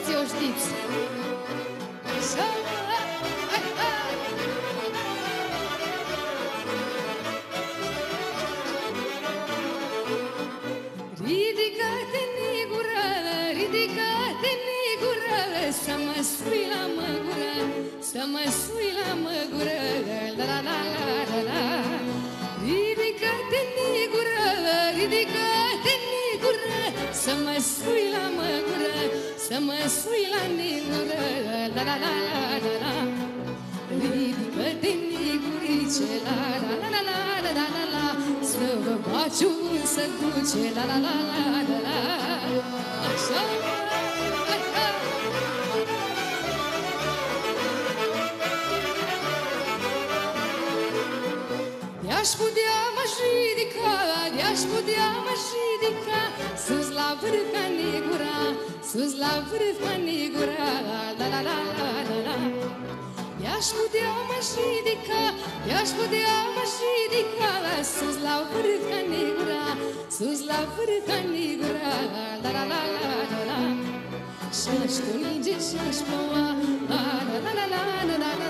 toții o știți. Așa. Hai, hai. Ridică-te, negură, ridică-te, negură, Să mă sui la măgură, să mă sui la măgură, la la la la la la. Ridică-te, negură, ridică-te, negură, Să mă sui la măgură, să mă sui la negură, la la la la la la. Ridică-te, negurice, la la la la la la la la la Să vă baci un să duce, la la la la la la Așa, hai, hai. De-aș putea m-aș ridica, de-aș putea m-aș ridica Sus la vârf ca negura, sus la vârf ca negura La la la la la la la De-aș putea m-aș ridica, de-aș putea m-aș ridica Sus la vârf ca negura, sus la vârf ca negura La la la la la la Și-aș tunige și-aș ploua La la la la la la la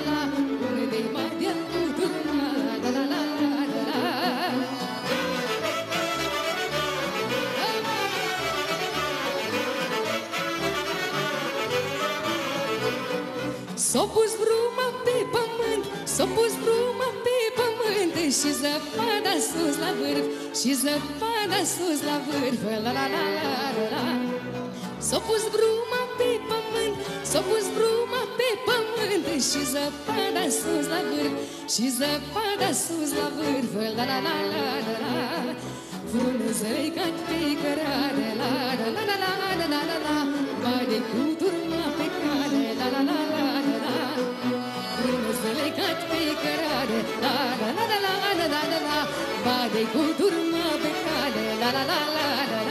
S-a pus bruma pe pământ, s-a pus bruma pe pământ Și zăpada sus la vârf, și zăpada sus la vârf La la la la la S-a pus bruma pe pământ, s-a pus bruma pe pământ Și zăpada sus la vârf, și zăpada sus la vârf La la la la la la Frunzăi ca pe cărare La la la la la la la la Ba de cum cărare La la la la la la la la Badei cu turmă pe cale La la la la la la